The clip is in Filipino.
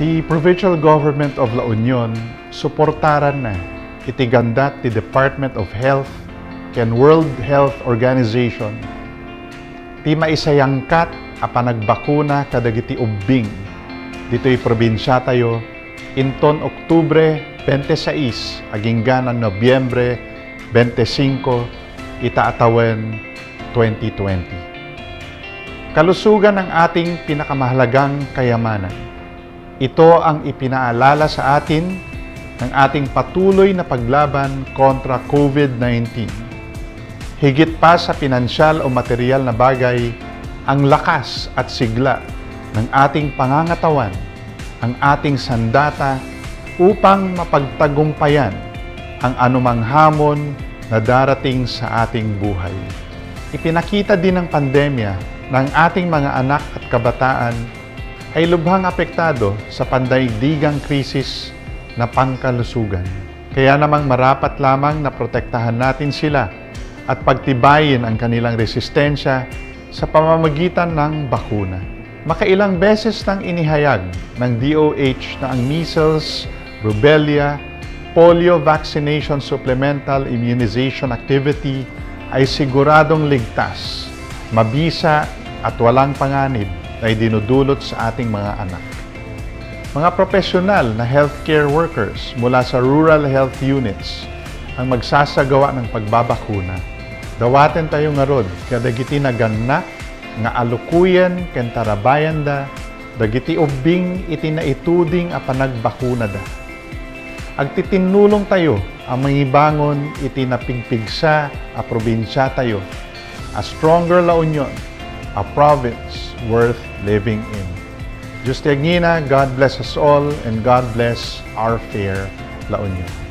The provincial government of La Union suportaran na itigandat the Department of Health ken World Health Organization ti maisayangkat a panagbakuna kadagiti ubbing dito'y probinsya tayo inton Oktubre 26 agingganan Nobyembre 25 itaatawen 2020. Kalusugan ng ating pinakamahalagang kayamanan. Ito ang ipinaalala sa atin ng ating patuloy na paglaban kontra COVID-19. Higit pa sa pinansyal o material na bagay, ang lakas at sigla ng ating pangangatawan, ang ating sandata upang mapagtagumpayan ang anumang hamon na darating sa ating buhay. Ipinakita din ng pandemya ng ating mga anak at kabataan ay lubhang apektado sa pandaigdigang krisis na pangkalusugan. Kaya namang marapat lamang na protektahan natin sila at pagtibayin ang kanilang resistensya sa pamamagitan ng bakuna. Makailang beses nang inihayag ng DOH na ang measles, rubella, polio vaccination supplemental immunization activity ay siguradong ligtas, mabisa at walang panganib na dinudulot sa ating mga anak. Mga profesional na healthcare workers mula sa rural health units ang magsasagawa ng pagbabakuna. Dawaten tayo nga rod, kadagiti naganak, nga alukuyen, ken tarabayan da, dagiti ubing iti naituding a panagbakuna da. Agtitinulong tayo ang mangibangon iti napigpigsa a probinsya tayo, a stronger La Union, a province worth living in. Diyos ti Agnina, God bless us all, and God bless our fair La Union.